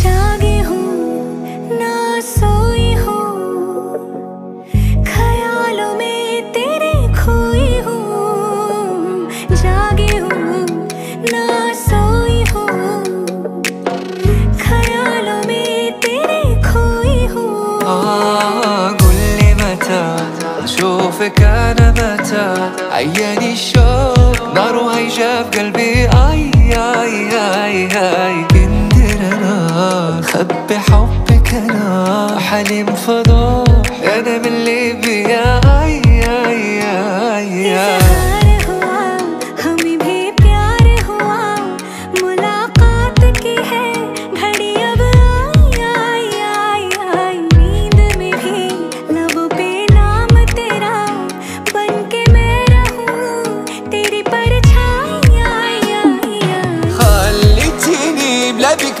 जागी हूँ ना सोई हूँ ख्यालों में तेरे खोई हूँ जागी हूँ ना सोई हूँ ख्यालों में तेरे खोई हूँ قول لي متى اشوفك انا متى عياني الشوق ناره هايجة في قلبي. آي آي آي آي. قندر أنا خبي حبك أنا. حليم فضاح أنا من ليبيا. آي آي آي, آي, اي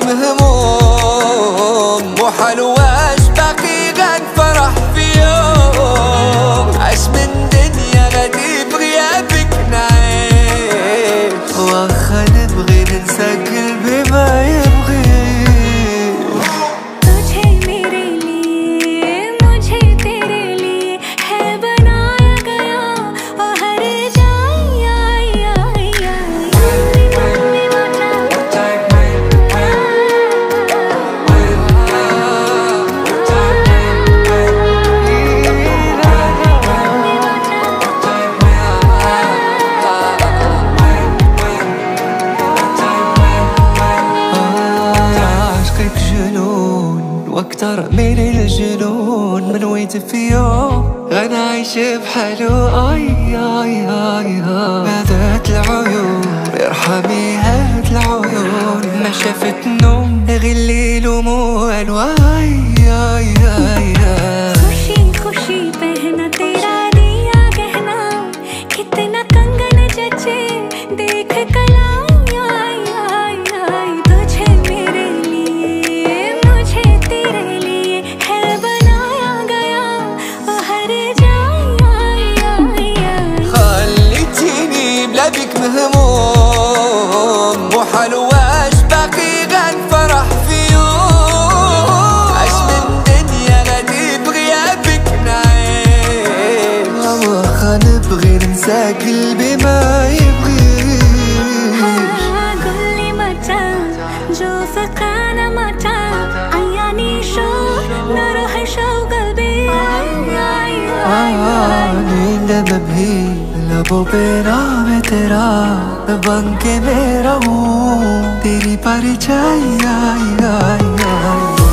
مهموم مو حلواش وأكتر من الجنون من ويت في يوم غنى عايش بحاله أي أي أي هذات العيون ارحمي هات العيون. ما شافت نوم غير الليل وموال. وأي أي أي. نبغي ننسى قلبي ما يبغيش قل لي متى جو فكان متى عياني شو نروح شو قلبي आई आई आई आई नींद में भी लबों पे नाम है तेरा बन के मैं रहूं तेरी परछाई आई आई आई